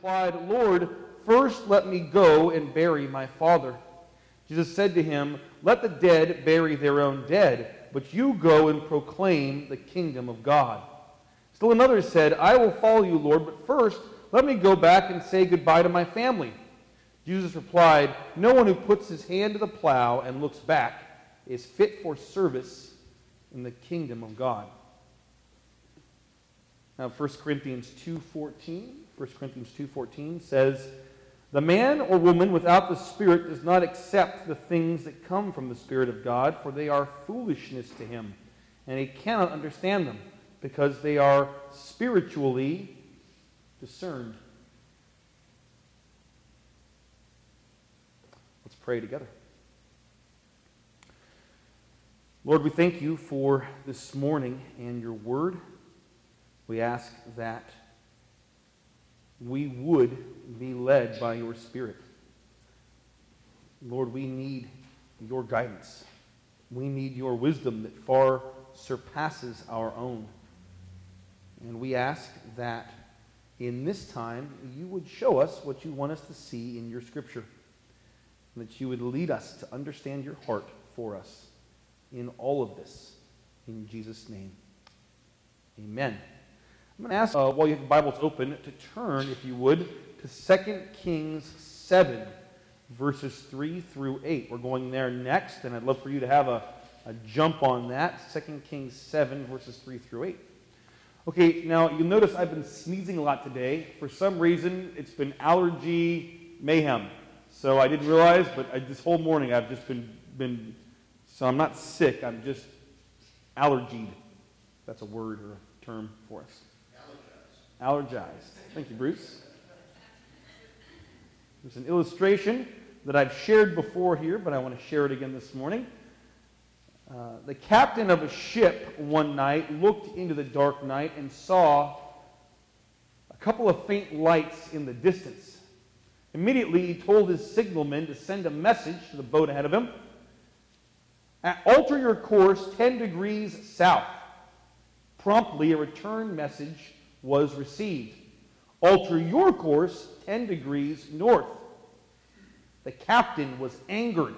replied, Lord, first let me go and bury my father. Jesus said to him, Let the dead bury their own dead, but you go and proclaim the kingdom of God. Still another said, I will follow you, Lord, but first let me go back and say goodbye to my family. Jesus replied, No one who puts his hand to the plow and looks back is fit for service in the kingdom of God. Now 1 Corinthians 2:14, 1 Corinthians 2:14 says, "The man or woman without the Spirit does not accept the things that come from the Spirit of God, for they are foolishness to him, and he cannot understand them, because they are spiritually discerned." Let's pray together. Lord, we thank you for this morning and your word. We ask that we would be led by your Spirit. Lord, we need your guidance. We need your wisdom that far surpasses our own. And we ask that in this time you would show us what you want us to see in your scripture, and that you would lead us to understand your heart for us in all of this. In Jesus' name, amen. I'm going to ask, uh, while you have your Bibles open, to turn, if you would, to 2 Kings 7, verses 3 through 8. We're going there next, and I'd love for you to have a, a jump on that. 2 Kings 7, verses 3 through 8. Okay, now you'll notice I've been sneezing a lot today. For some reason, it's been allergy mayhem. So I didn't realize, but I, this whole morning I've just been, been so I'm not sick, I'm just allergied. That's a word or a term for us. Allergized. Thank you, Bruce. There's an illustration that I've shared before here, but I want to share it again this morning. Uh, the captain of a ship one night looked into the dark night and saw a couple of faint lights in the distance. Immediately, he told his signalman to send a message to the boat ahead of him Alter your course 10 degrees south. Promptly, a return message was received. Alter your course 10 degrees north. The captain was angered.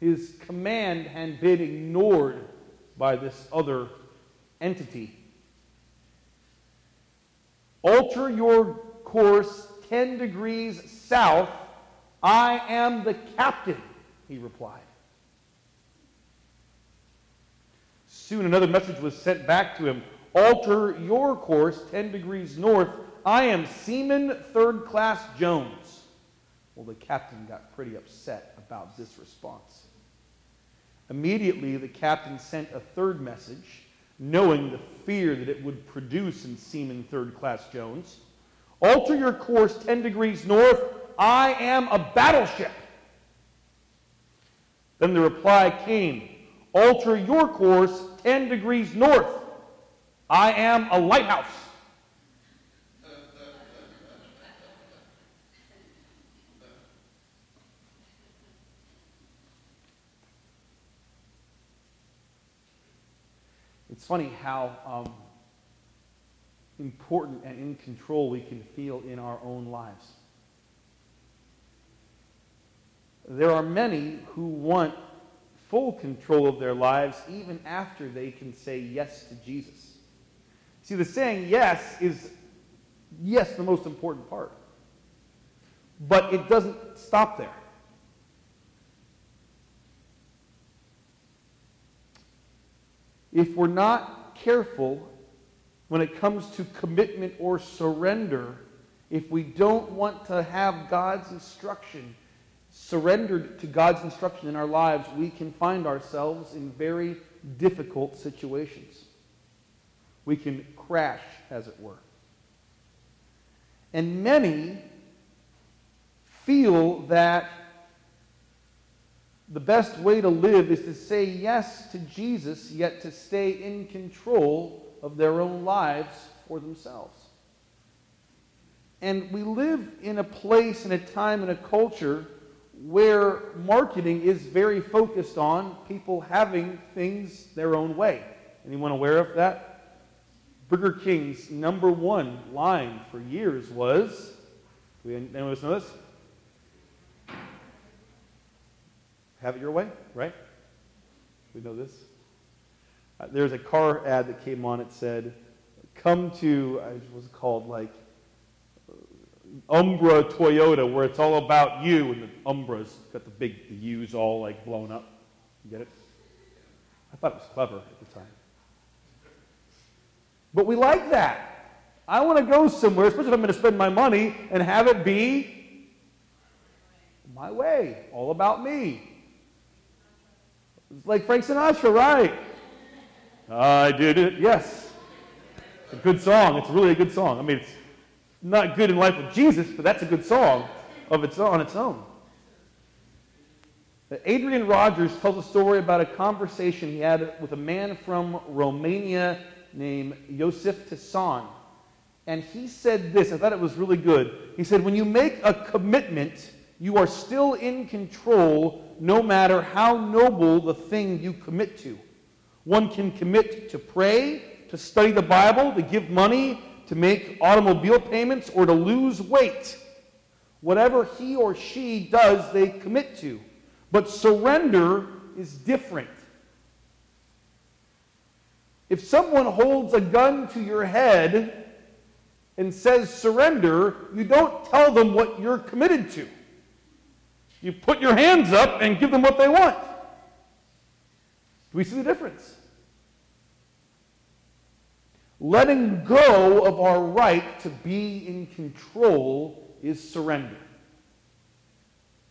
His command had been ignored by this other entity. Alter your course 10 degrees south. I am the captain, he replied. Soon another message was sent back to him Alter your course 10 degrees north. I am Seaman Third Class Jones. Well, the captain got pretty upset about this response. Immediately, the captain sent a third message, knowing the fear that it would produce in Seaman Third Class Jones. Alter your course 10 degrees north. I am a battleship. Then the reply came Alter your course 10 degrees north. I am a lighthouse. It's funny how um, important and in control we can feel in our own lives. There are many who want full control of their lives even after they can say yes to Jesus. See, the saying yes is, yes, the most important part. But it doesn't stop there. If we're not careful when it comes to commitment or surrender, if we don't want to have God's instruction surrendered to God's instruction in our lives, we can find ourselves in very difficult situations. We can crash, as it were. And many feel that the best way to live is to say yes to Jesus, yet to stay in control of their own lives for themselves. And we live in a place, and a time, and a culture where marketing is very focused on people having things their own way. Anyone aware of that? Burger King's number one line for years was anyone else know this? Have it your way, right? We know this. Uh, there's a car ad that came on. It said, "Come to uh, was called like Umbra Toyota, where it's all about you, and the Umbra's got the big the U's all like blown up. You get it? I thought it was clever. But we like that. I want to go somewhere, especially if I'm going to spend my money, and have it be my way, all about me. It's like Frank Sinatra, right? I did it. Yes. It's a good song. It's really a good song. I mean, it's not good in life with Jesus, but that's a good song of its on its own. Adrian Rogers tells a story about a conversation he had with a man from Romania named Josef Tson. And he said this, I thought it was really good. He said, When you make a commitment, you are still in control no matter how noble the thing you commit to. One can commit to pray, to study the Bible, to give money, to make automobile payments, or to lose weight. Whatever he or she does, they commit to. But surrender is different. If someone holds a gun to your head and says surrender, you don't tell them what you're committed to. You put your hands up and give them what they want. Do we see the difference? Letting go of our right to be in control is surrender.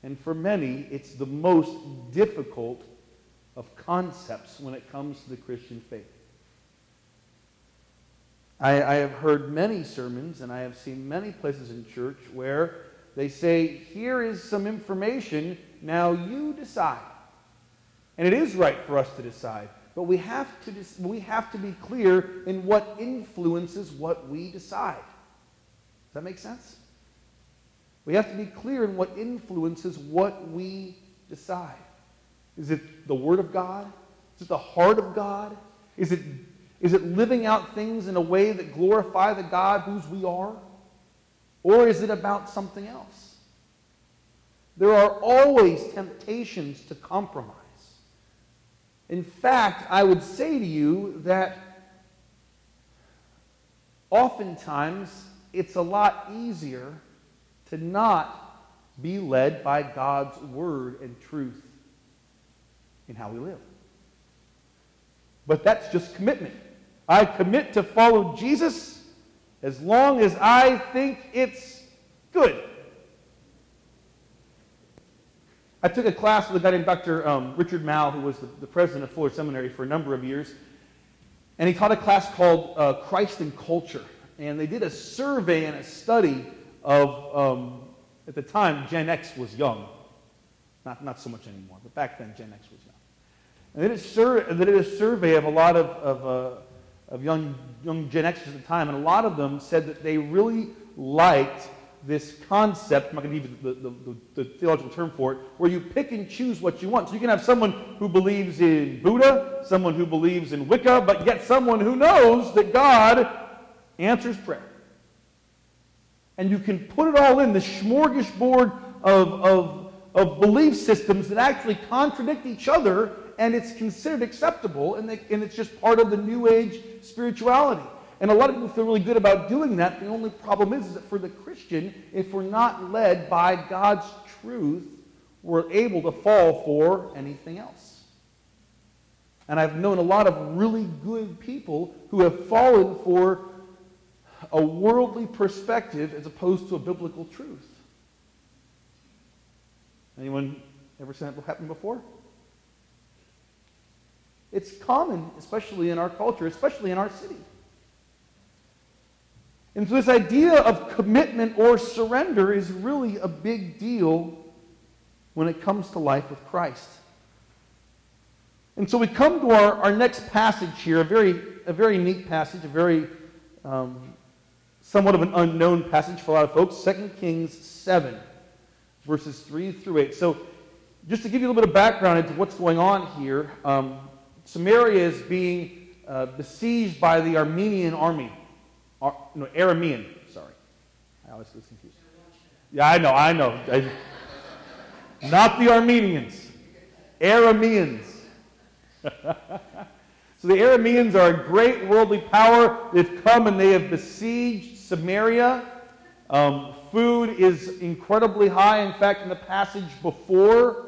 And for many, it's the most difficult of concepts when it comes to the Christian faith. I, I, have heard many sermons and I have seen many places in church where they say, Here is some information, now you decide. And it is right for us to decide, but we have to, we have to be clear in what influences what we decide. Does that make sense? We have to be clear in what influences what we decide. Is it the Word of God? Is it the heart of God? Is it is it living out things in a way that glorify the God whose we are? Or is it about something else? There are always temptations to compromise. In fact, I would say to you that oftentimes it's a lot easier to not be led by God's word and truth in how we live. But that's just commitment. I commit to follow Jesus as long as I think it's good. I took a class with a guy named Dr. Um, Richard Mouw, who was the, the, president of Fuller Seminary for a number of years. And he taught a class called uh, Christ and Culture. And they did a survey and a study of, um, at the time, Gen X was young. Not, not so much anymore, but back then, Gen X was young. And they did a, survey of a lot of, of uh, of young, young Gen Xers at the time, and a lot of them said that they really liked this concept, I'm not going to give you the, the, the, the, theological term for it, where you pick and choose what you want. So you can have someone who believes in Buddha, someone who believes in Wicca, but yet someone who knows that God answers prayer. And you can put it all in the smorgasbord of, of, of belief systems that actually contradict each other and it's considered acceptable, and, they, and it's just part of the New Age spirituality. And a lot of people feel really good about doing that. The only problem is, is that for the Christian, if we're not led by God's truth, we're able to fall for anything else. And I've known a lot of really good people who have fallen for a worldly perspective as opposed to a biblical truth. Anyone ever seen that happen before? It's common, especially in our culture, especially in our city. And so, this idea of commitment or surrender is really a big deal when it comes to life with Christ. And so, we come to our, our next passage here, a very, a very neat passage, a very um, somewhat of an unknown passage for a lot of folks 2 Kings 7, verses 3 through 8. So, just to give you a little bit of background into what's going on here, um, Samaria is being uh, besieged by the Armenian army. Ar- no, Aramean, sorry. I always get confused. Yeah, I know, I know. I, not the Armenians, Arameans. so the Arameans are a great worldly power. They've come and they have besieged Samaria. Um, food is incredibly high. In fact, in the passage before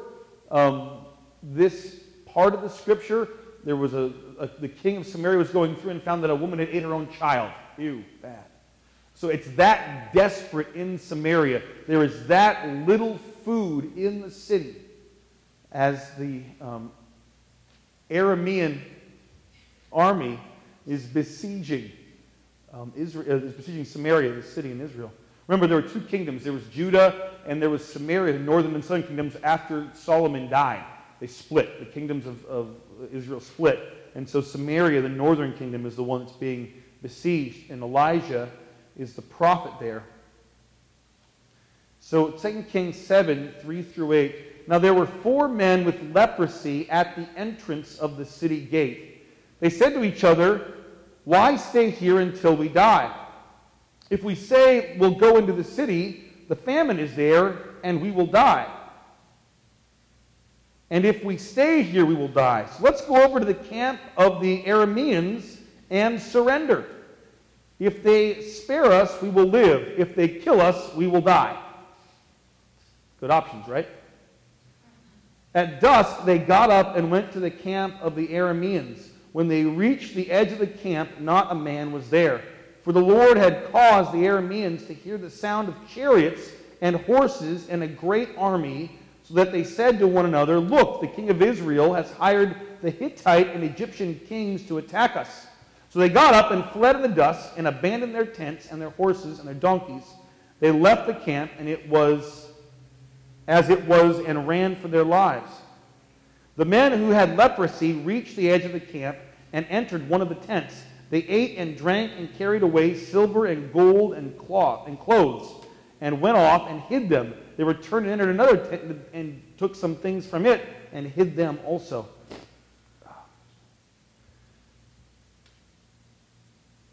um, this part of the scripture, there was a, a, the king of Samaria was going through and found that a woman had ate her own child. Ew, bad. So it's that desperate in Samaria. There is that little food in the city as the um, Aramean army is besieging um, Israel, uh, is besieging Samaria, the city in Israel. Remember, there were two kingdoms. There was Judah and there was Samaria, the northern and southern kingdoms, after Solomon died. They split. The kingdoms of, of Israel split. And so Samaria, the northern kingdom, is the one that's being besieged. And Elijah is the prophet there. So 2 Kings 7, 3 through 8. Now there were four men with leprosy at the entrance of the city gate. They said to each other, Why stay here until we die? If we say we'll go into the city, the famine is there, and we will die. And if we stay here, we will die. So let's go over to the camp of the Arameans and surrender. If they spare us, we will live. If they kill us, we will die. Good options, right? At dusk, they got up and went to the camp of the Arameans. When they reached the edge of the camp, not a man was there. For the Lord had caused the Arameans to hear the sound of chariots and horses and a great army, so that they said to one another, Look, the king of Israel has hired the Hittite and Egyptian kings to attack us. So they got up and fled in the dust and abandoned their tents and their horses and their donkeys. They left the camp, and it was as it was, and ran for their lives. The men who had leprosy reached the edge of the camp and entered one of the tents. They ate and drank and carried away silver and gold and cloth and clothes, and went off and hid them. They returned and entered another tent and took some things from it and hid them also.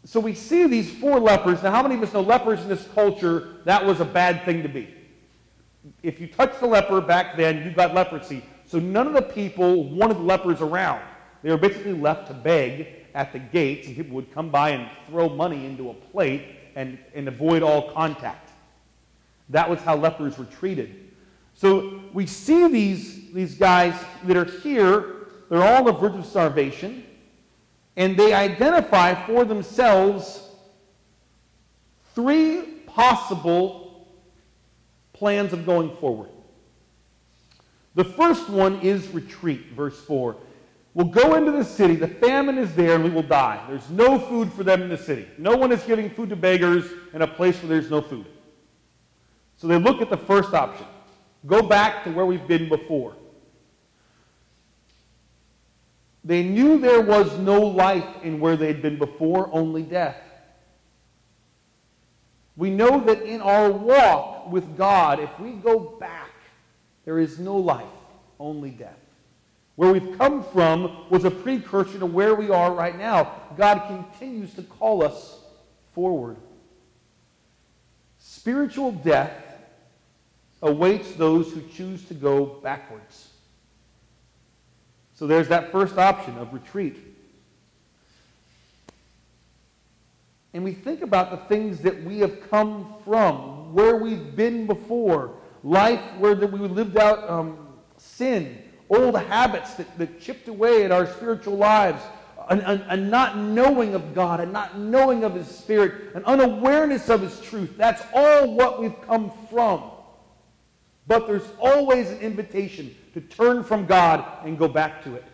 So we see these four lepers. Now, how many of us know lepers in this culture, that was a bad thing to be? If you touched the leper back then, you got leprosy. So none of the people wanted lepers around. They were basically left to beg at the gates, and people would come by and throw money into a plate and, and avoid all contact. That was how lepers were treated. So we see these, these guys that are here, they're all on the verge of starvation and they identify for themselves three possible plans of going forward. The first one is retreat, verse 4. We'll go into the city, the famine is there, and we will die. There's no food for them in the city. No one is giving food to beggars in a place where there's no food. So they look at the first option go back to where we've been before. They knew there was no life in where they'd been before, only death. We know that in our walk with God, if we go back, there is no life, only death. Where we've come from was a precursor to where we are right now. God continues to call us forward. Spiritual death awaits those who choose to go backwards. So there's that first option of retreat. And we think about the things that we have come from, where we've been before, life where that we lived out um, sin, old habits that, that chipped away at our spiritual lives, a, not knowing of God, and not knowing of His Spirit, an unawareness of His truth. That's all what we've come from. But there's always an invitation to turn from God and go back to it.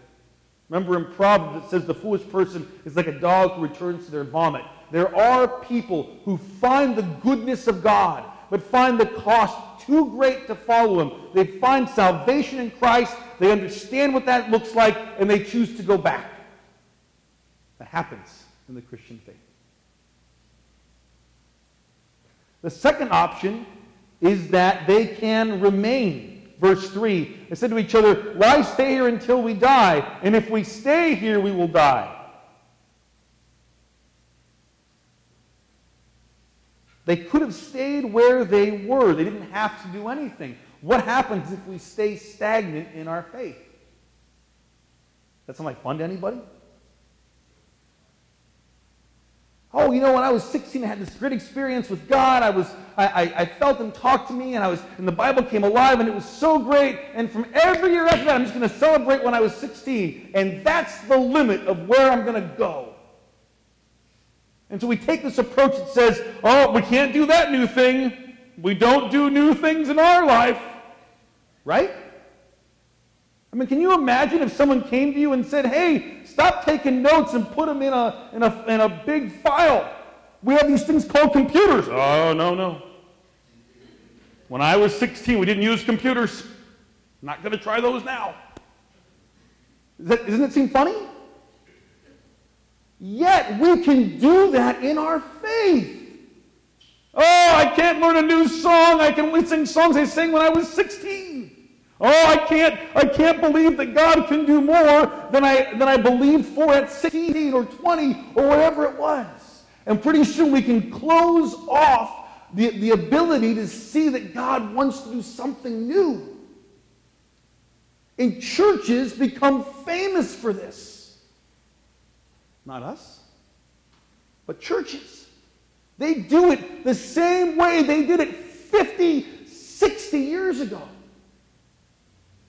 Remember in Proverbs it says the foolish person is like a dog who returns to their vomit. There are people who find the goodness of God, but find the cost too great to follow Him. They find salvation in Christ, they understand what that looks like, and they choose to go back. That happens in the Christian faith. The second option is that they can remain. Verse 3 They said to each other, Why stay here until we die? And if we stay here, we will die. They could have stayed where they were. They didn't have to do anything. What happens if we stay stagnant in our faith? That sound like fun to anybody? Oh, you know, when I was 16, I had this great experience with God. I was, I, I, I, felt Him talk to me, and I was, and the Bible came alive, and it was so great. And from every year after that, I'm just going to celebrate when I was 16, and that's the limit of where I'm going to go. And so we take this approach that says, oh, we can't do that new thing. We don't do new things in our life, right? Mean, can you imagine if someone came to you and said, hey, stop taking notes and put them in a, in a, in a big file? We have these things called computers. Oh, no, no. When I was 16, we didn't use computers. Not going to try those now. That, doesn't it seem funny? Yet we can do that in our faith. Oh, I can't learn a new song. I can only sing songs I sang when I was 16. Oh, I can't, I can't believe that God can do more than I, than I believed for at 16 or 20 or whatever it was. And pretty soon we can close off the, the ability to see that God wants to do something new. And churches become famous for this. Not us, but churches. They do it the same way they did it 50, 60 years ago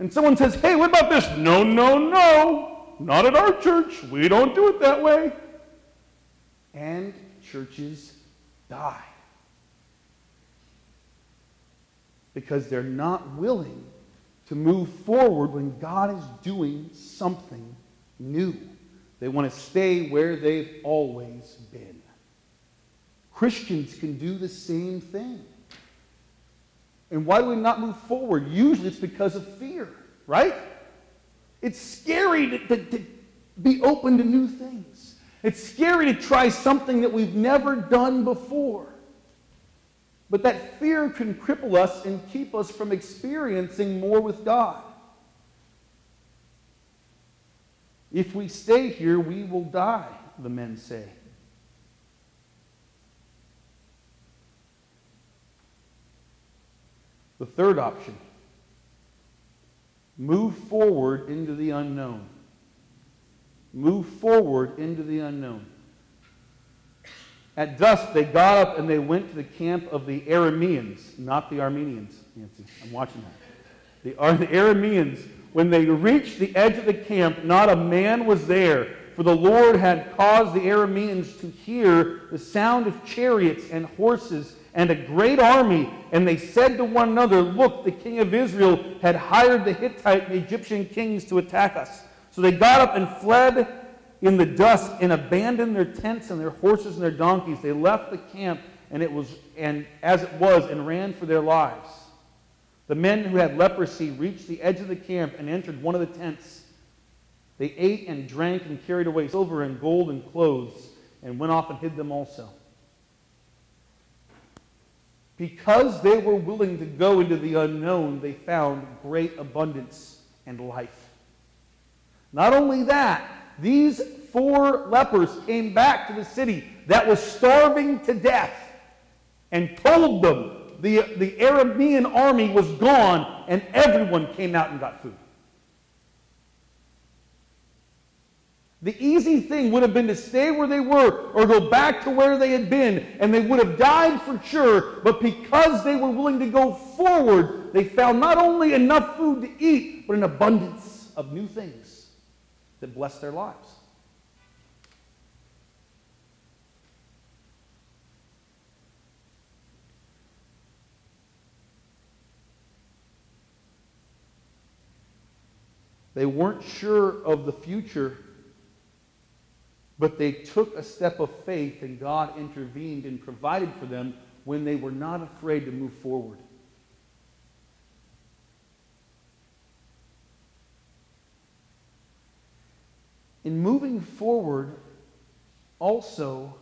and someone says, hey, what about this? No, no, no, not at our church. We don't do it that way. And churches die because they're not willing to move forward when God is doing something new. They want to stay where they've always been. Christians can do the same thing. And why do we not move forward? Usually it's because of fear, right? It's scary to, to, to, be open to new things. It's scary to try something that we've never done before. But that fear can cripple us and keep us from experiencing more with God. If we stay here, we will die, the men say. The third option move forward into the unknown. Move forward into the unknown. At dusk, they got up and they went to the camp of the Arameans, not the Armenians, Nancy. I'm watching that. The, the Arameans, when they reached the edge of the camp, not a man was there, for the Lord had caused the Arameans to hear the sound of chariots and horses and a great army. And they said to one another, Look, the king of Israel had hired the Hittite and Egyptian kings to attack us. So they got up and fled in the dusk and abandoned their tents and their horses and their donkeys. They left the camp and it was and as it was and ran for their lives. The men who had leprosy reached the edge of the camp and entered one of the tents. They ate and drank and carried away silver and gold and clothes and went off and hid them also because they were willing to go into the unknown, they found great abundance and life. Not only that, these four lepers came back to the city that was starving to death and told them the, the Aramean army was gone and everyone came out and got food. The easy thing would have been to stay where they were or go back to where they had been, and they would have died for sure. But because they were willing to go forward, they found not only enough food to eat, but an abundance of new things that blessed their lives. They weren't sure of the future but they took a step of faith, and God intervened and provided for them when they were not afraid to move forward. In moving forward, also,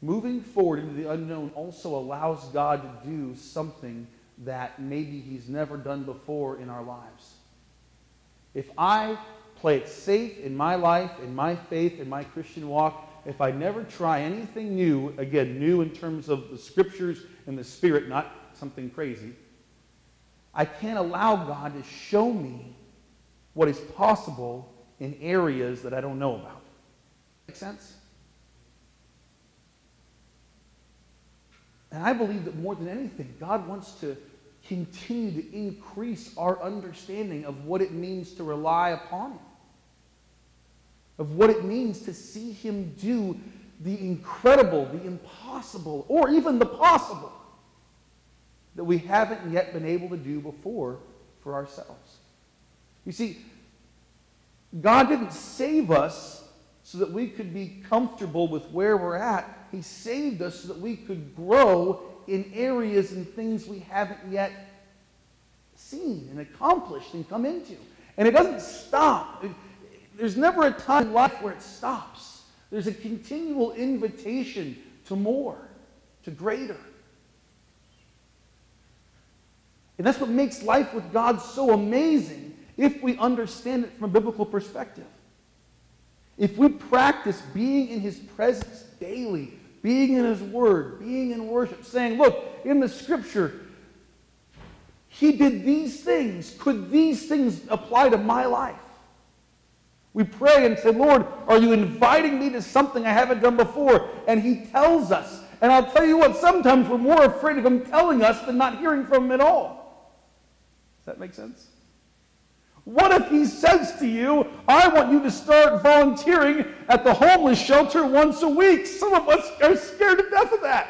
moving forward into the unknown also allows God to do something that maybe He's never done before in our lives. If I play it safe in my life, in my faith, in my Christian walk, if I never try anything new, again, new in terms of the scriptures and the spirit, not something crazy, I can't allow God to show me what is possible in areas that I don't know about. Make sense? And I believe that more than anything, God wants to continue to increase our understanding of what it means to rely upon Him, of what it means to see Him do the incredible, the impossible, or even the possible that we haven't yet been able to do before for ourselves. You see, God didn't save us so that we could be comfortable with where we're at. He saved us so that we could grow in areas and things we haven't yet seen and accomplished and come into. And it doesn't stop. There's never a time in life where it stops. There's a continual invitation to more, to greater. And that's what makes life with God so amazing if we understand it from a biblical perspective. If we practice being in His presence daily, being in His Word, being in worship, saying, Look, in the Scripture, He did these things. Could these things apply to my life? We pray and say, Lord, are you inviting me to something I haven't done before? And He tells us. And I'll tell you what, sometimes we're more afraid of Him telling us than not hearing from Him at all. Does that make sense? What if he says to you, I want you to start volunteering at the homeless shelter once a week? Some of us are scared to death of that.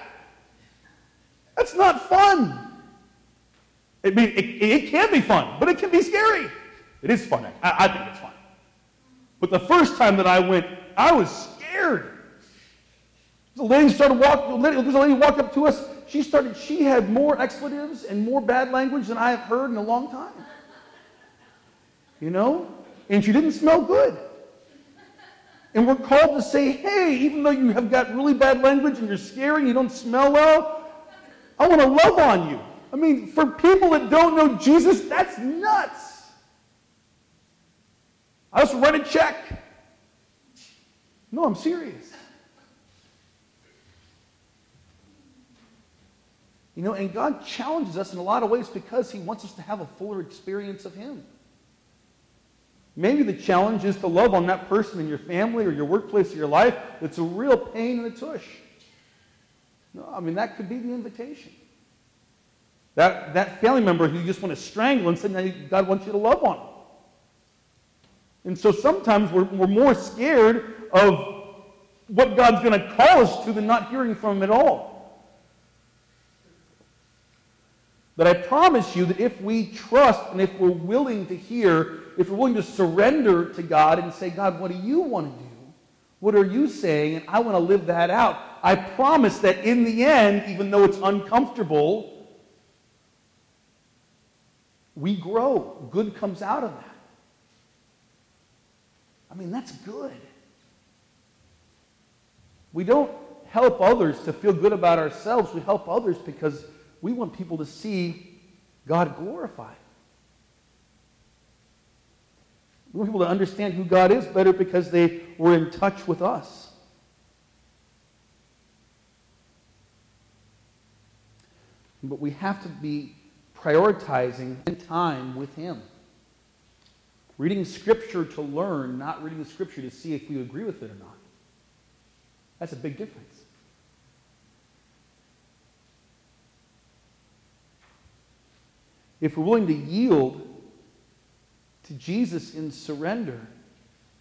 That's not fun. I mean, it, it can be fun, but it can be scary. It is fun. I, I think it's fun. But the first time that I went, I was scared. The lady started walking, there's a lady walked up to us she started, she had more expletives and more bad language than I have heard in a long time. You know? And she didn't smell good. And we're called to say, hey, even though you have got really bad language and you're scary, you don't smell well, I want to love on you. I mean, for people that don't know Jesus, that's nuts. I just write a check. No, I'm serious. You know, and God challenges us in a lot of ways because He wants us to have a fuller experience of Him. Maybe the challenge is to love on that person in your family or your workplace or your life that's a real pain in the tush. No, I mean, that could be the invitation. That, that family member who you just want to strangle and say, God wants you to love on them. And so sometimes we're, we're more scared of what God's going to call us to than not hearing from Him at all. But I promise you that if we trust and if we're willing to hear, if we're willing to surrender to God and say, God, what do you want to do? What are you saying? And I want to live that out. I promise that in the end, even though it's uncomfortable, we grow. Good comes out of that. I mean, that's good. We don't help others to feel good about ourselves. We help others because we want people to see God glorified. We want people to understand who God is better because they were in touch with us. But we have to be prioritizing time with Him. Reading Scripture to learn, not reading the Scripture to see if we agree with it or not. That's a big difference. if we're willing to yield to Jesus in surrender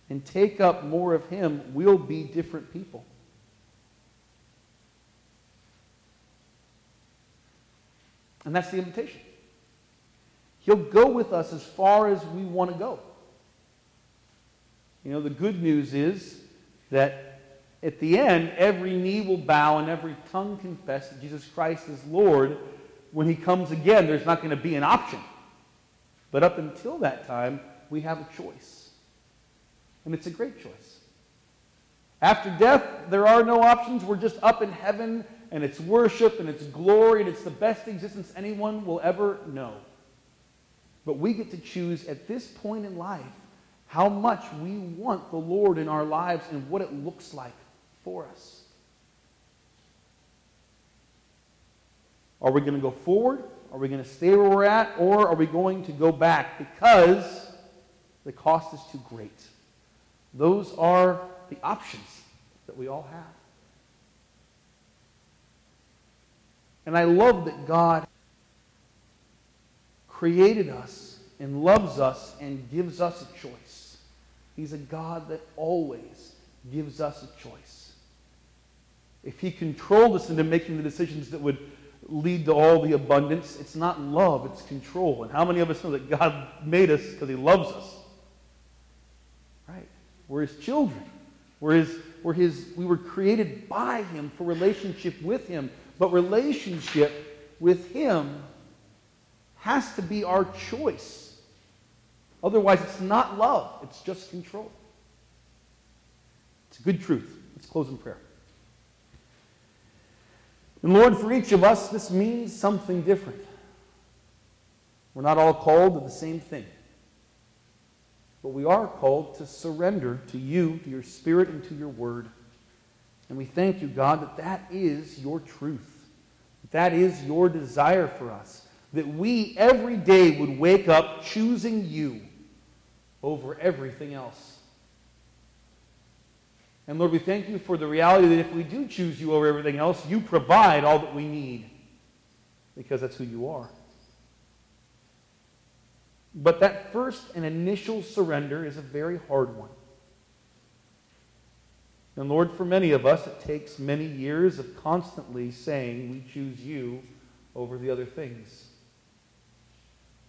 and take up more of Him, we'll be different people. And that's the invitation. He'll go with us as far as we want to go. You know, the good news is that at the end, every knee will bow and every tongue confess that Jesus Christ is Lord when he comes again, there's not going to be an option. But up until that time, we have a choice. And it's a great choice. After death, there are no options. We're just up in heaven, and it's worship, and it's glory, and it's the best existence anyone will ever know. But we get to choose at this point in life how much we want the Lord in our lives and what it looks like for us. Are we going to go forward? Are we going to stay where we're at? Or are we going to go back because the cost is too great? Those are the options that we all have. And I love that God created us and loves us and gives us a choice. He's a God that always gives us a choice. If He controlled us into making the decisions that would lead to all the abundance, it's not love, it's control. And how many of us know that God made us because He loves us? Right? We're His children. We're his, we're his, we were created by Him for relationship with Him. But relationship with Him has to be our choice. Otherwise, it's not love, it's just control. It's a good truth. Let's close in prayer. And Lord, for each of us, this means something different. We're not all called to the same thing. But we are called to surrender to you, to your spirit, and to your word. And we thank you, God, that that is your truth. That is your desire for us. That we every day would wake up choosing you over everything else. And Lord, we thank you for the reality that if we do choose you over everything else, you provide all that we need because that's who you are. But that first and initial surrender is a very hard one. And Lord, for many of us, it takes many years of constantly saying we choose you over the other things.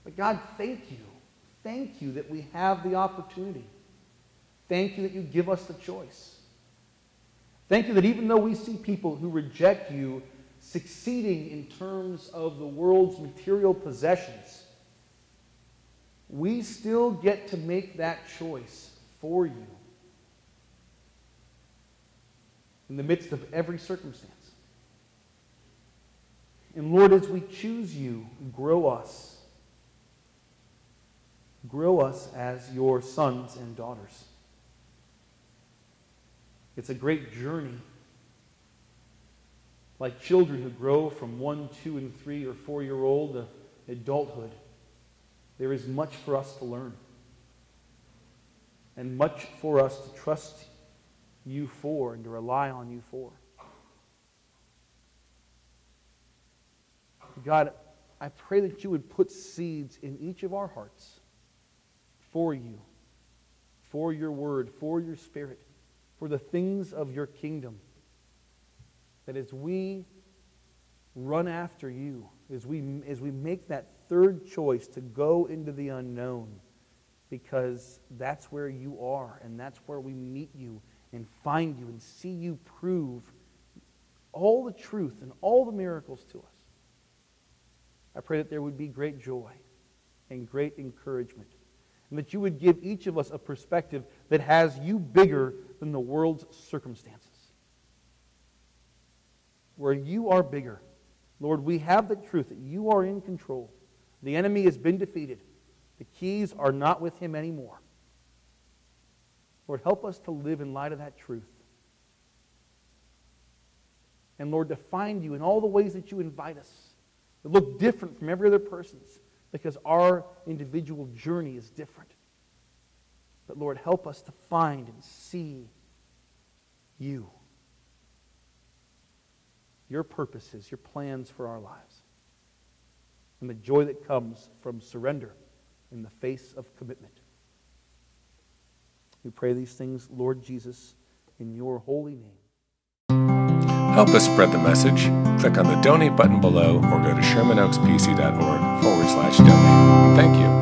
But God, thank you. Thank you that we have the opportunity. Thank you that you give us the choice. Thank you that even though we see people who reject you succeeding in terms of the world's material possessions, we still get to make that choice for you in the midst of every circumstance. And Lord, as we choose you, grow us. Grow us as your sons and daughters. It's a great journey. Like children who grow from one, two, and three or four year old to adulthood. There is much for us to learn and much for us to trust you for and to rely on you for. God, I pray that you would put seeds in each of our hearts for you, for your word, for your spirit, for the things of your kingdom. That as we run after you, as we, as we make that third choice to go into the unknown because that's where you are and that's where we meet you and find you and see you prove all the truth and all the miracles to us. I pray that there would be great joy and great encouragement, and that you would give each of us a perspective that has you bigger than the world's circumstances. Where you are bigger Lord, we have the truth that you are in control. The enemy has been defeated. The keys are not with him anymore. Lord, help us to live in light of that truth. And Lord, to find you in all the ways that you invite us that look different from every other person's because our individual journey is different. But Lord, help us to find and see you your purposes, your plans for our lives, and the joy that comes from surrender in the face of commitment. We pray these things, Lord Jesus, in your holy name. Help us spread the message. Click on the donate button below or go to shermanoakspc.org forward slash donate. Thank you.